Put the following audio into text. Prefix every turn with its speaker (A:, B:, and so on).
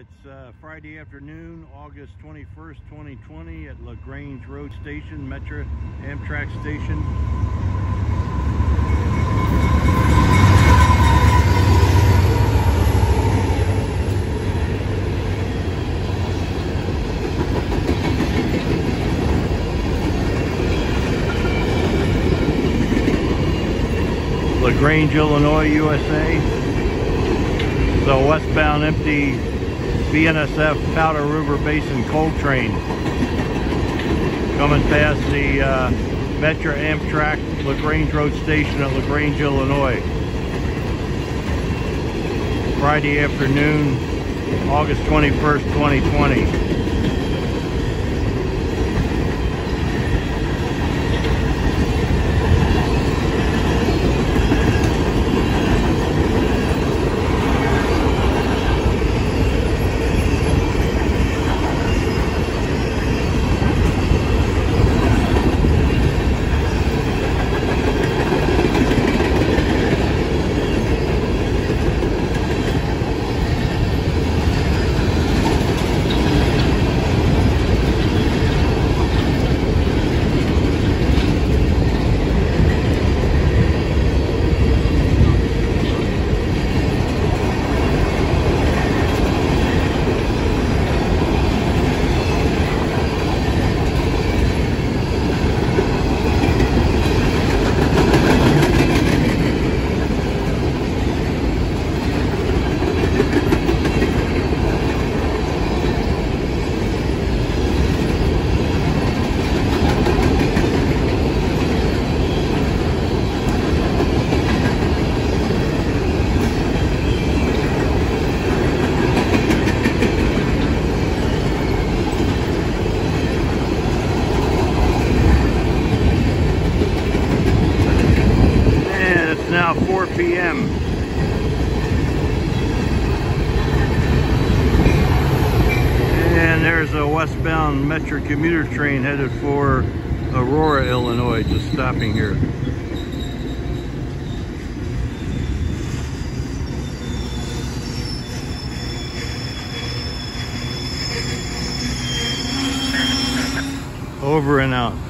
A: It's uh, Friday afternoon, August 21st, 2020 at LaGrange Road Station, Metra Amtrak Station. LaGrange, Illinois, USA. The westbound empty BNSF Powder River Basin coal train coming past the uh, Metra Amtrak LaGrange Road Station at LaGrange, Illinois. Friday afternoon, August 21st, 2020. And it's now 4 p.m. And there's a westbound Metra commuter train headed for Aurora, Illinois, just stopping here. Over and out.